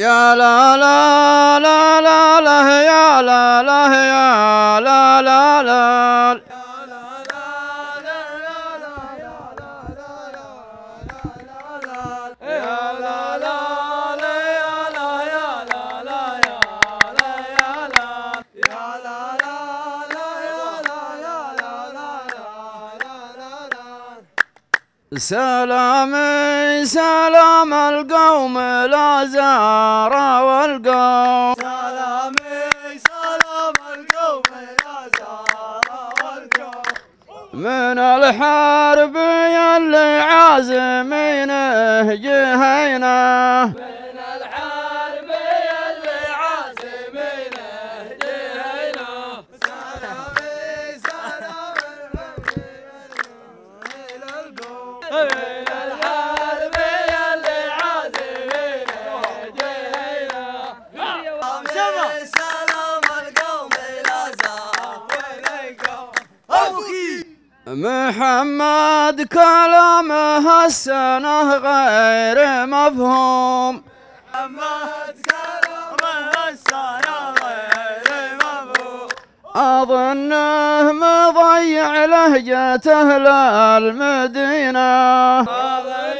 يا لا لا لا لا لا يا لا لا يا لا لا لا سلامي سلام القوم لا زار والقوم. سلامي سلام القوم يا زهرة والقوم. من الحرب يلي عازمينه جهينا محمد كلامه السنة غير مفهوم. محمد كلامه السنة غير مفهوم. أظنه مضيع لهجته للمدينة أظنه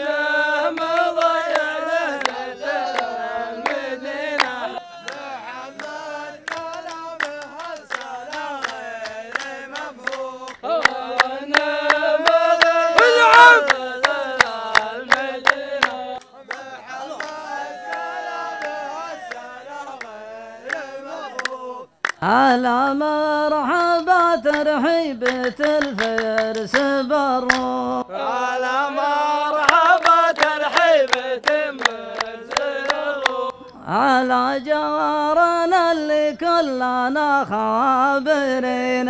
على مرحبا ترحيبة الفرس برو على مرحبا ترحيبة منزل الروح على جارنا اللي كلنا خابرين.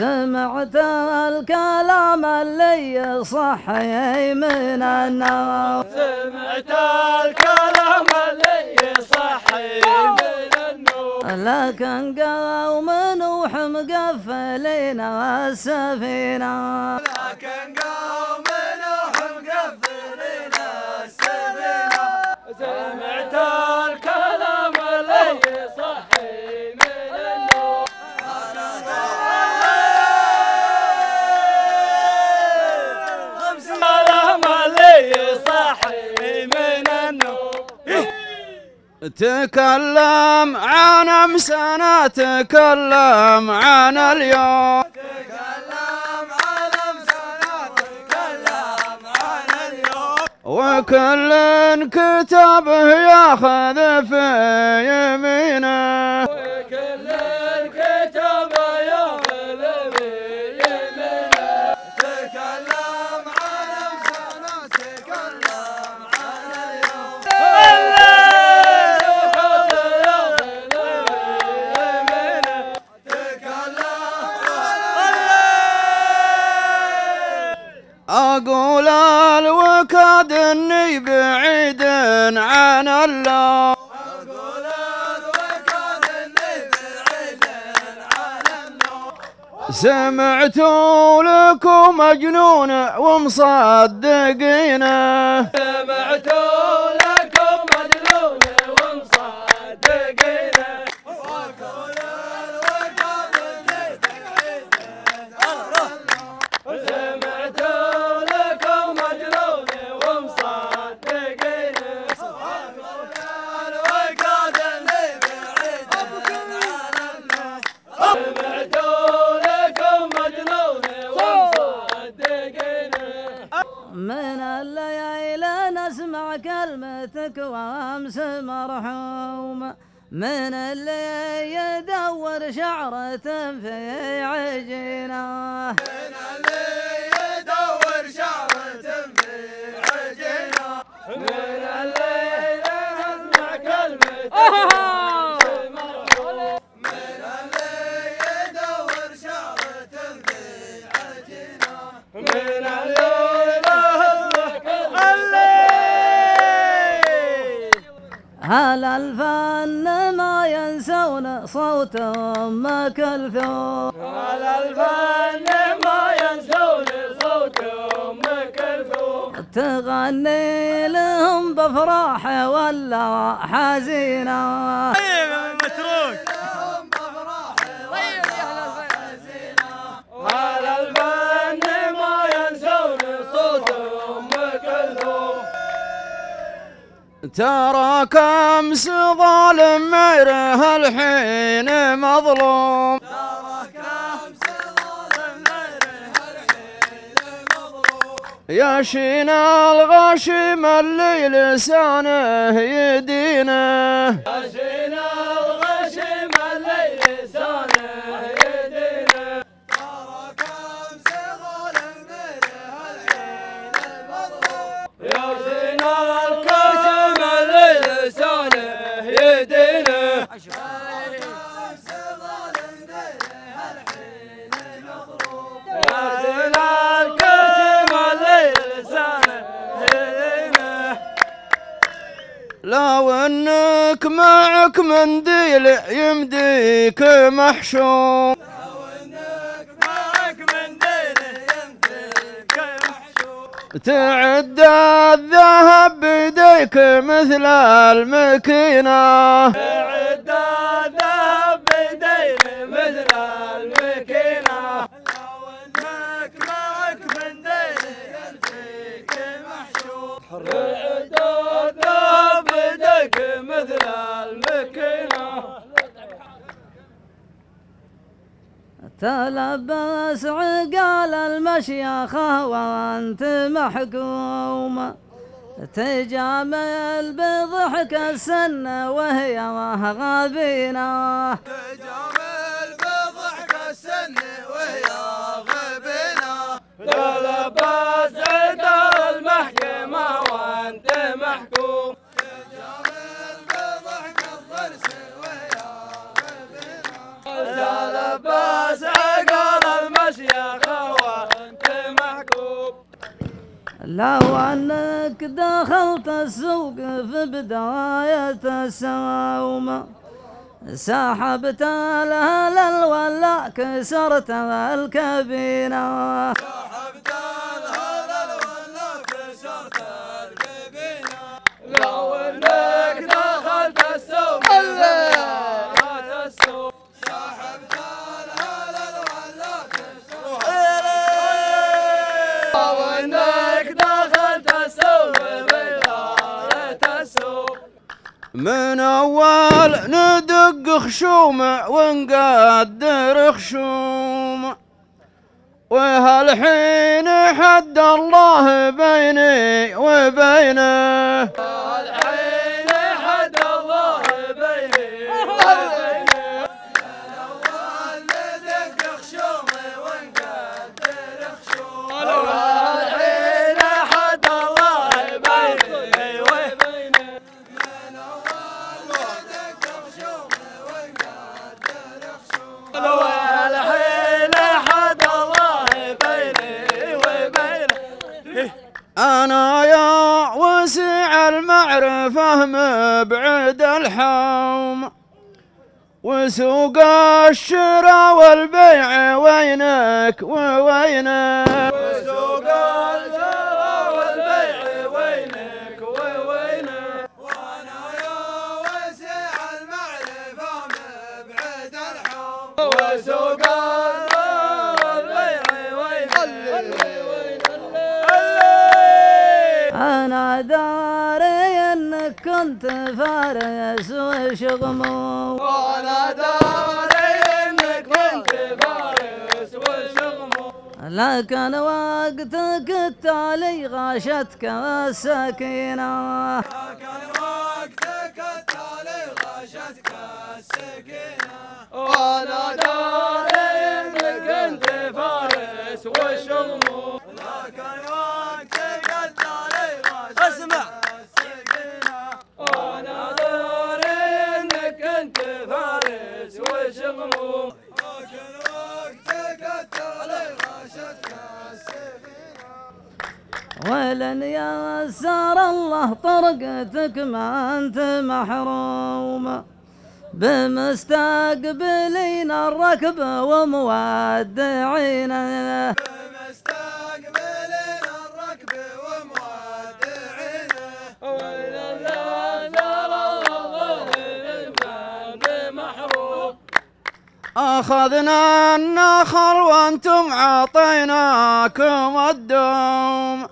سمعت الكلام اللي يصحي من النار سمعت الكلام اللي يصحي من النور لكن قوم نوح مقفلين السفينة لكن قوم نوح مقفلين السفينة سمعت تكلم عن أمسنا تكلم عن اليوم. تكلم عن أمسنا تكلم عن اليوم. وكل كتابه ياخذ في أقول الوكاد إني بعيد عن الله. أقول الوكاد إني بعيد عن النور سمعت لكم مجنون ومصدقينه سمعت من الليالي نسمع كلمتك وأمس مرحوم. من اللي يدور شعرة في عجينة. من اللي يدور شعرة في عجينة. من الليل نسمع كلمة من اللي يدور شعرة في هل الفن ما ينسون صوت أم كلثوم على الفن ما ينسون صوت ام كلثوم تغني لهم بفرح ولا حزينة؟ ترى كمس ظالم مره الحين مظلوم. يا شين الغشيم اللي لسانه يدينه. يدينا لو أنك معك منديل يمديك محشوم. معك من دينه يمديك محشور تعد الذهب بيديك مثل المكينة. الذهب بيديك مثل المكينة تلبس عقال المشيخة وأنت محكوم. تجامل بضحك السن وهي غابينه تجامل بضحك السن وهي غبنا تلبس لو أنك دخلت السوق في بداية السوم سحبت الهلل ولا كسرت الكبينة من أول ندق خشوم ونقدر خشوم وهالحين حد الله بيني وبينه. مبعد الحوم وسوق الشراء والبيع وينك ووينك. وسوق الزرع والبيع وينك ووينك. وأنا يا وسع المعرفة مبعد الحوم. وسوق الزرع والبيع وينك. أنا داري انك كنت فارس وشغمو وأنا داري انك كنت فارس وشغمو لكن وقتك التالي غاشتك السكينة. لكن وقتك التالي غشتك السكينة. وأنا داري وشغمو لكن وقتك السكينة ولن يسر الله طرقتك ما أنت محروم. بمستقبلين الركب ومودعين أخذنا النخل وأنتم عطيناكم الدوم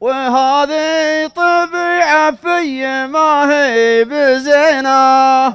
وهذه طبيعة في ما هي بزينة.